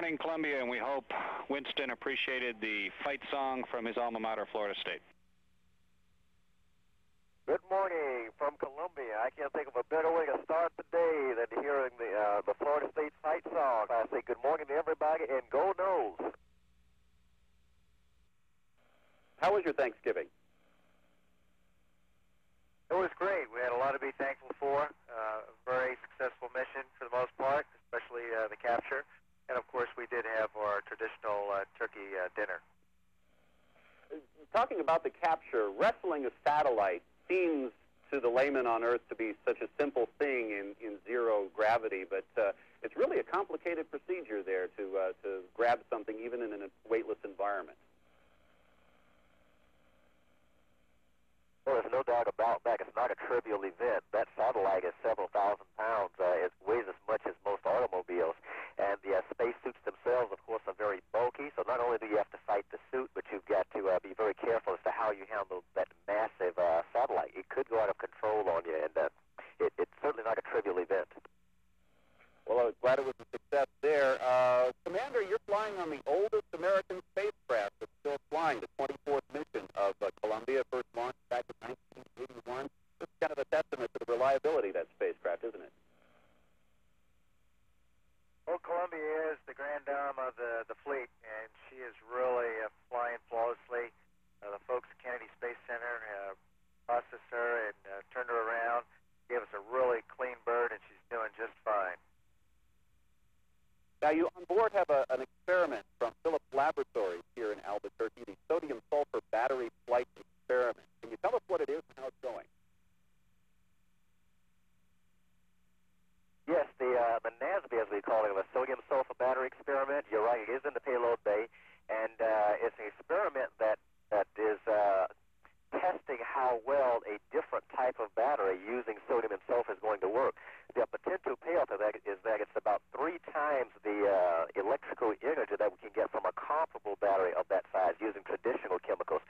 morning, Columbia, and we hope Winston appreciated the fight song from his alma mater, Florida State. Good morning from Columbia. I can't think of a better way to start the day than hearing the uh, the Florida State fight song. I say good morning to everybody and go Noles. How was your Thanksgiving? It was great. We had a lot to be thankful for. Uh, very successful mission for the most part, especially uh, the capture. And of course, we did have our traditional uh, turkey uh, dinner. Talking about the capture, wrestling a satellite seems to the layman on Earth to be such a simple thing in, in zero gravity, but uh, it's really a complicated procedure there to uh, to grab something even in a weightless environment. Well, there's no doubt about that. It's not a trivial event. That satellite is several thousand pounds. Uh, it weighs as much as most automobiles. And the uh, spacesuits themselves, of course, are very bulky. So not only do you have to fight the suit, but you've got to uh, be very careful as to how you handle that massive uh, satellite. It could go out of control on you, and uh, it, it's certainly not a trivial event. Well, I was glad it was a success there. Uh, Commander, you're flying on the oldest American spacecraft that's still flying, the 24th mission of uh, Columbia, first launched back in 1981. This is kind of a testament to the reliability of that spacecraft, isn't it? Well, Columbia is the grand dame of the, the fleet, and she is really uh, flying flawlessly. Uh, the folks at Kennedy Space Center uh, processed her and uh, turned her around, gave us a really clean bird, and she's doing just fine. Now, you on board have a, an experiment from Phillips Laboratories here in Albuquerque, the sodium sulfur battery flight experiment. Can you tell us what it is and how it's going? Yes, the uh, the NASB, as we call it, a sodium sulfur battery experiment. You're right; it is in the payload bay, and uh, it's an experiment that that is uh, testing how well a different type of battery using sodium and sulfur is going to work. The potential payoff of that is that it's about three times the uh, electrical energy that we can get from a comparable battery of that size using traditional chemicals.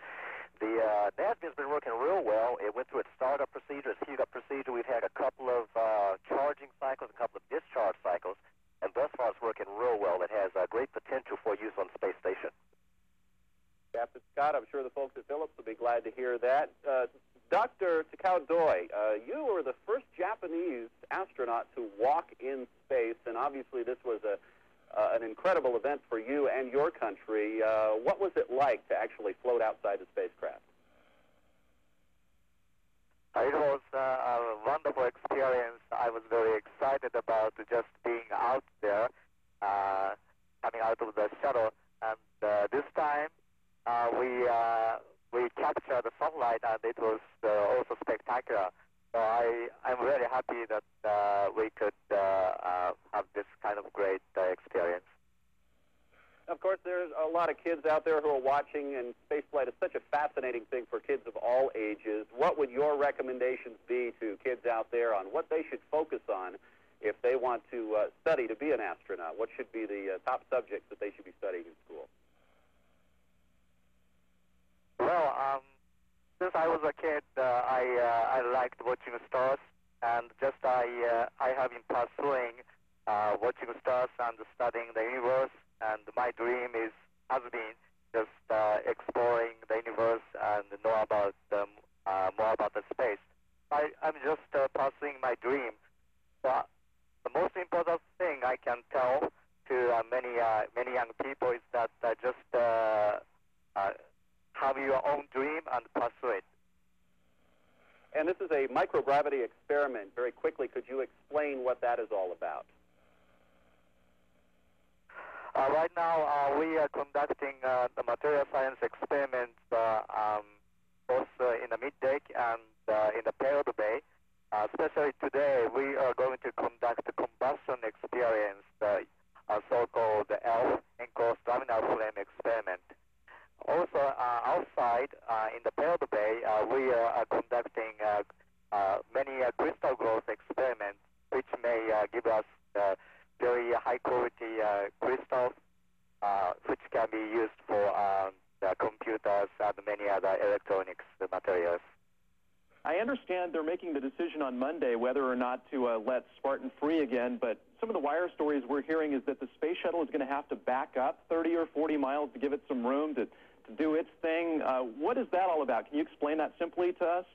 The uh, NASB has been working real well. It went through its startup procedure, its heat-up procedure. We've had a couple of uh, charging cycles, a couple of discharge cycles, and thus far it's working real well. It has uh, great potential for use on space station. Captain Scott, I'm sure the folks at Phillips will be glad to hear that. Uh, Dr. Takao Doi, uh, you were the first Japanese astronaut to walk in space, and obviously this was a uh, an incredible event for you and your country. Uh, what was it like to actually float outside the spacecraft? It was uh, a wonderful experience. I was very excited about just being out there, uh, coming out of the shuttle. And uh, this time, uh, we uh, we captured the sunlight, and it was uh, also spectacular. So I I'm really happy that uh, we could uh, uh, have this kind of great uh, experience. Of course, there's a lot of kids out there who are watching, and spaceflight is such a fascinating thing for kids of all ages. What would your recommendations be to kids out there on what they should focus on if they want to uh, study to be an astronaut? What should be the uh, top subjects that they should be studying in school? Well, um, since I was a kid, uh, I uh, I liked watching stars, and just I uh, I have been pursuing uh, watching stars and studying the universe. And my dream is has been just uh, exploring the universe and know about um, uh, more about the space. I I'm just uh, pursuing my dream. But the most important thing I can tell to uh, many uh, many young people is that uh, just uh, uh, have your own dream and pursue it. And this is a microgravity experiment. Very quickly, could you explain what that is all about? Uh, right now, uh, we are conducting uh, the material science experiments uh, um, both uh, in the middeck and uh, in the payload bay. Uh, especially today, we are going to conduct a combustion experience, uh, a so-called ELF, enclosed laminar flame experiment. Also, uh, outside uh, in the payload bay, uh, we are conducting uh, uh, many uh, crystal growth experiments, which may uh, give us uh, very high quality uh, crystals, uh, which can be used for um, the computers and many other electronics materials. I understand there making the decision on Monday whether or not to uh, let Spartan free again, but some of the wire stories we're hearing is that the space shuttle is going to have to back up 30 or 40 miles to give it some room to, to do its thing. Uh, what is that all about? Can you explain that simply to us?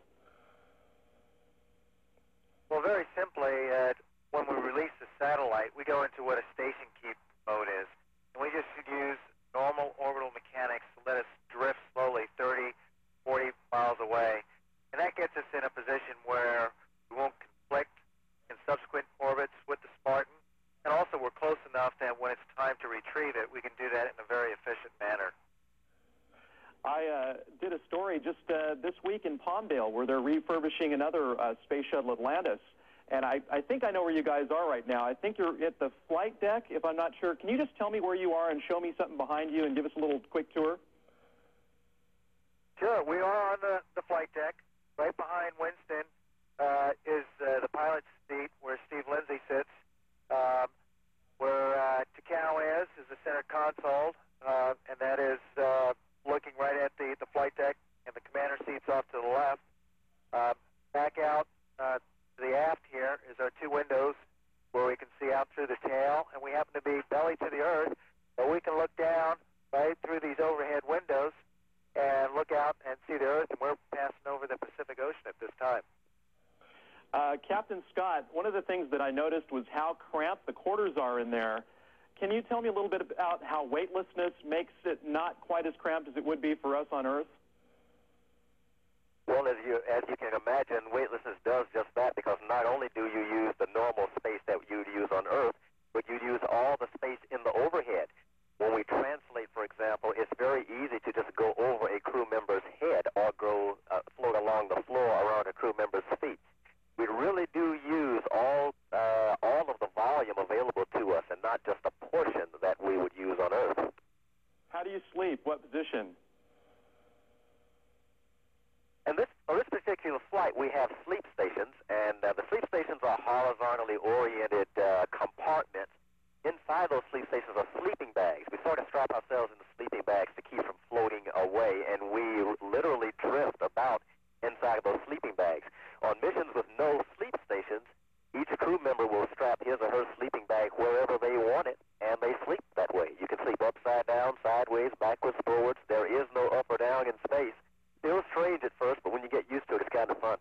Well, very simply, uh, when we release the satellite, we go into what a station keep mode is. And we just use normal orbital mechanics to let us drift slowly 30, 40 miles away. And that gets us in a position where we won't conflict in subsequent orbits with the Spartan. And also, we're close enough that when it's time to retrieve it, we can do that in a very efficient manner. I uh, did a story just uh, this week in Palmdale where they're refurbishing another uh, space shuttle Atlantis. And I, I think I know where you guys are right now. I think you're at the flight deck, if I'm not sure. Can you just tell me where you are and show me something behind you and give us a little quick tour? Sure. We are on the, the flight deck. Right behind Winston uh, is uh, the pilot's seat where Steve Lindsey sits. Um, where uh, Takao is, is the center console, uh, and that is uh, looking right at the, the flight deck, and the commander seats off to the left. Uh, back out uh, to the aft here is our two windows where we can see out through the tail, and we happen to be belly to the earth, but we can look down right through these overhead windows and look out and see the earth, and we're passing over the Pacific Ocean at this time. Uh, Captain Scott, one of the things that I noticed was how cramped the quarters are in there. Can you tell me a little bit about how weightlessness makes it not quite as cramped as it would be for us on Earth? Well, as you as you can imagine, weightlessness does just that because not only do you use the normal space that you'd use on Earth, but you use all the space in the overhead. When we translate, for example, it's very easy to just go over a crew member's head or go uh, float along the floor around a crew member's feet. We really do use all uh, all of the volume available to us, and not just a portion that we would use on Earth. How do you sleep? What position? And this, on this particular flight, we have sleep stations, and uh, the sleep stations are horizontally oriented uh, compartments. Inside those sleep stations are sleeping bags. We sort of strap ourselves into sleeping bags to keep from floating away, and we literally drift about inside of those sleeping bags. On missions with no sleep stations, each crew member will strap his or her sleeping bag wherever they want it, and they sleep that way. You can sleep upside down, sideways, backwards, forwards. There is no up or down in space still strange at first, but when you get used to it, it's kind of fun.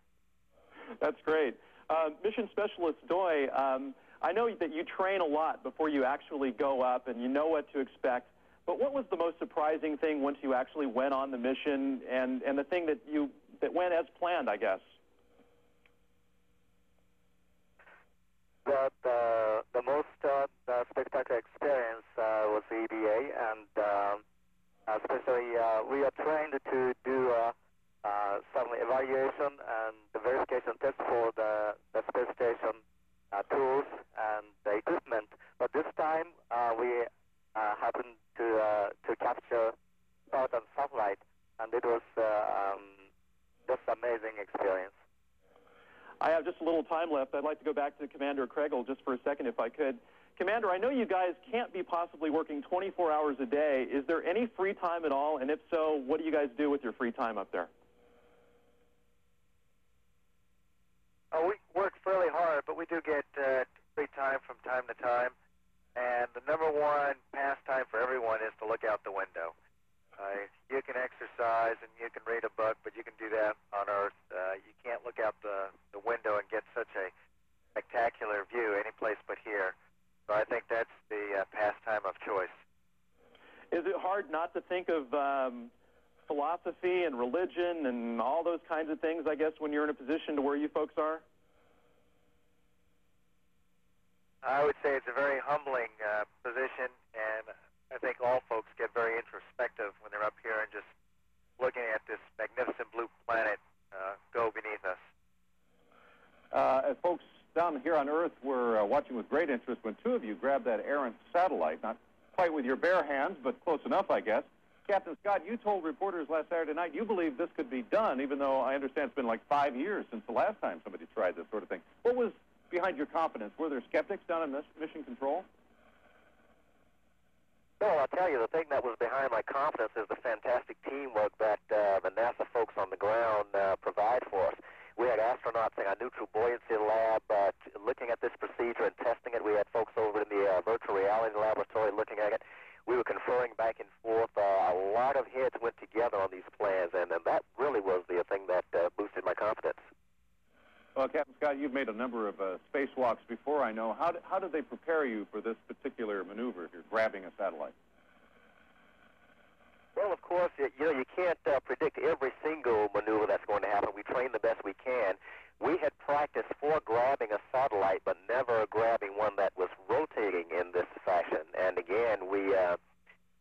That's great. Uh, Mission Specialist Doi, um, I know that you train a lot before you actually go up and you know what to expect. But what was the most surprising thing once you actually went on the mission and, and the thing that you that went as planned, I guess? The, the, uh, the most uh, the spectacular experience uh, was the EVA, and um, especially uh, we are trained to do uh, uh, some evaluation and the verification test for the, the space station uh, tools and the equipment. But this time uh, we uh, happened to uh, to capture Spartan satellite, and it was uh, um, just amazing experience. I have just a little time left. I'd like to go back to Commander Kregel just for a second, if I could. Commander, I know you guys can't be possibly working 24 hours a day. Is there any free time at all? And if so, what do you guys do with your free time up there? Uh, we work fairly hard, but we do get uh, free time from time to time. And the number one pastime for everyone is to look out the window. Uh, you can exercise and you can read a book, but you can do that on Earth. Uh, you can't look out the, the window and get such a spectacular view any place but here. So I think that's the uh, pastime of choice. Is it hard not to think of um, philosophy and religion and all those kinds of things, I guess, when you're in a position to where you folks are? I would say it's a very humbling uh, position, and I think all folks get very introspective when they're up here and just looking at this magnificent blue planet uh, go beneath us. Uh, as folks down here on Earth were uh, watching with great interest when two of you grabbed that errant satellite, not quite with your bare hands, but close enough, I guess. Captain Scott, you told reporters last Saturday night you believe this could be done, even though I understand it's been like five years since the last time somebody tried this sort of thing. What was behind your confidence? Were there skeptics down in this mission control? No, I'll tell you, the thing that was behind my confidence is the fantastic teamwork that uh, the NASA folks on the ground uh, provide for us. We had astronauts in our neutral buoyancy lab uh, looking at this procedure and testing it. We had folks over in the uh, virtual reality laboratory looking at it. We were conferring back and forth. Uh, a lot of heads went together on these plans, and, and that really was the thing that uh, boosted my confidence. Well, Captain Scott, you've made a number of uh, spacewalks before, I know. How, how did they prepare you for this particular maneuver if you're grabbing a satellite? Well, of course, you, you know, you can't uh, predict every single maneuver that's going to happen. We train the best we can. We had practiced for grabbing a satellite, but never grabbing one that was rotating in this fashion. And again, we, uh,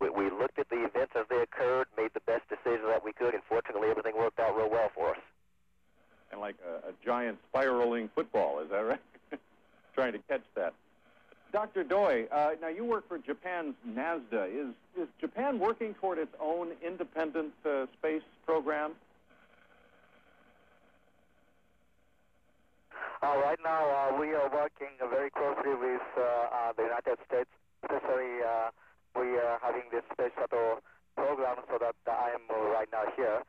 we, we looked at the events as they occurred, made the best decision that we could, and fortunately everything worked out real well for us. And like a, a giant spiraling football, is that right? Trying to catch that. Dr. Doi, uh, now you work for Japan's NASDA. Is, is Japan working toward its own independent uh, space program? Uh, right now, uh, we are working very closely with uh, uh, the United States. Especially, uh, we are having this space shuttle program, so that I am right now here.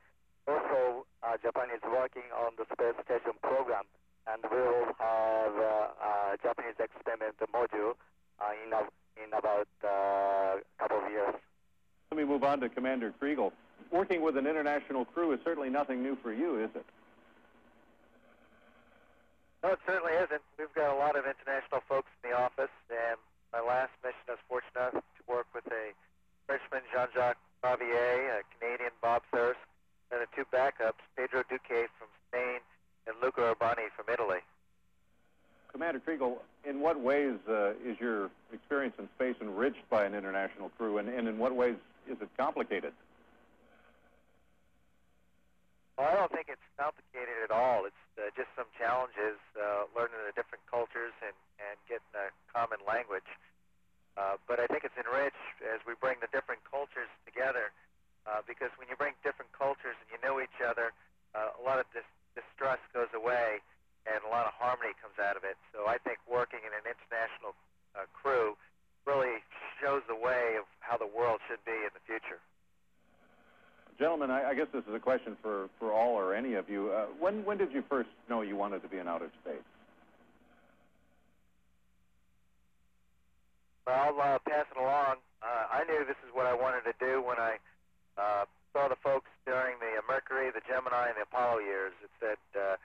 Also, Japan is working on the space station program, and we will have a Japanese experiment module uh, in, a, in about a couple of years. Let me move on to Commander Kregel. Working with an international crew is certainly nothing new for you, is it? No, it certainly isn't. We've got a lot of international folks in the office, and my last mission, I was fortunate enough to work with a Frenchman, Jean-Jacques Favier, a Canadian, Bob Thirsk, and the two backups, Pedro Duque from Spain and Luca Urbani from Italy. Commander Kregel, in what ways uh, is your experience in space enriched by an international crew, and, and in what ways is it complicated? Well, I don't think it's complicated at all. It's uh, just some challenges, uh, learning the different cultures and, and getting a common language. Uh, but I think it's enriched as we bring the different cultures together uh, because when you bring different cultures and you know each other, uh, a lot of dis- distrust goes away and a lot of harmony comes out of it. So I think working in an international uh, crew really shows the way of how the world should be in the future. Gentlemen, I, I guess this is a question for, for all or any of you. Uh, when, when did you first know you wanted to be in outer space? Well, I'll uh, pass it along. Uh, I knew this is what I wanted to do when I uh, saw the folks during the Mercury, the Gemini, and the Apollo years. It said uh,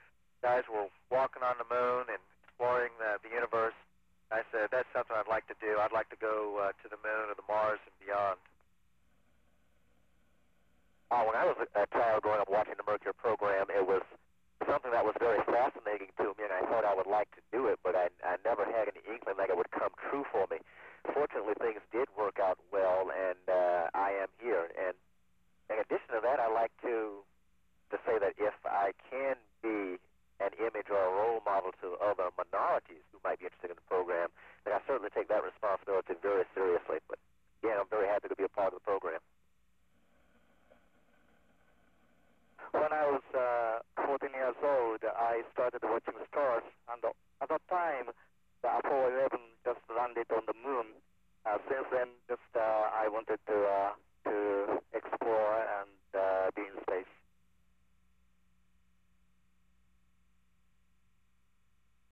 guys were walking on the moon and exploring the, the universe. I said, that's something I'd like to do. I'd like to go uh, to the moon or the Mars and beyond. Uh, when I was a child growing up watching the Mercury program, it was something that was very fascinating to me, and I thought I would like to do it, but I, I never had any inkling that it would come true for me. Fortunately, things did work out well, and uh, I am here. And in addition to that, I like to to say that if I can be an image or a role model to other minorities who might be interested in the program, then I certainly take that responsibility very seriously. But again, I'm very happy to be a part of the program. When I was uh, 14 years old, I started watching stars, and at that time, the Apollo 11 just landed on the moon. Uh, since then, just uh, I wanted to uh, to explore